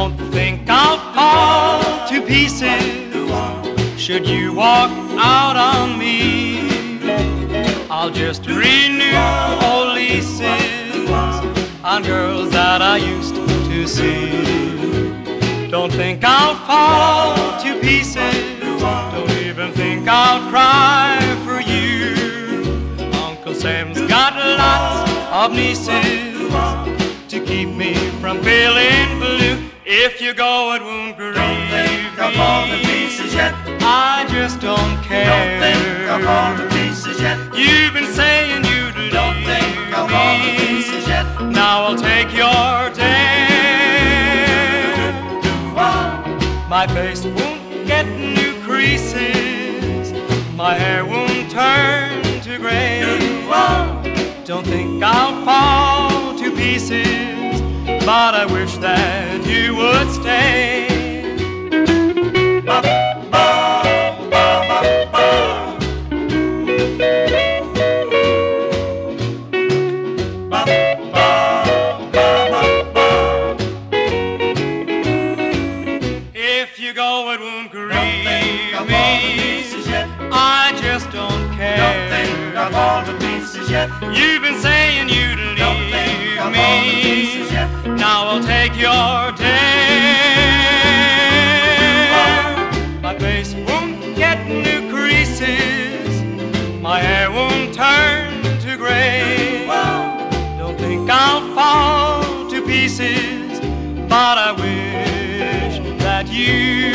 Don't think I'll fall to pieces should you walk out on me. I'll just renew old leases on girls that I used to see. Don't think I'll fall to pieces. Don't even think I'll cry for you. Uncle Sam's got lots of nieces to keep me from feeling if you go, it won't grieve Don't Think of all the pieces yet. I just don't care. Don't think of all the pieces yet. You've been saying you'd leave Don't think of all the pieces yet. Now I'll take your dare. Oh. My face won't get new creases. My hair won't turn to gray. Oh. Don't think I'll fall to pieces, but I wish that you would stay. If you go, it won't grieve Don't think of all the me. I just don't care. Don't think of all the pieces yet. You've been saying you'd Now I'll take your dare. My face won't get new creases. My hair won't turn to gray. Don't think I'll fall to pieces, but I wish that you.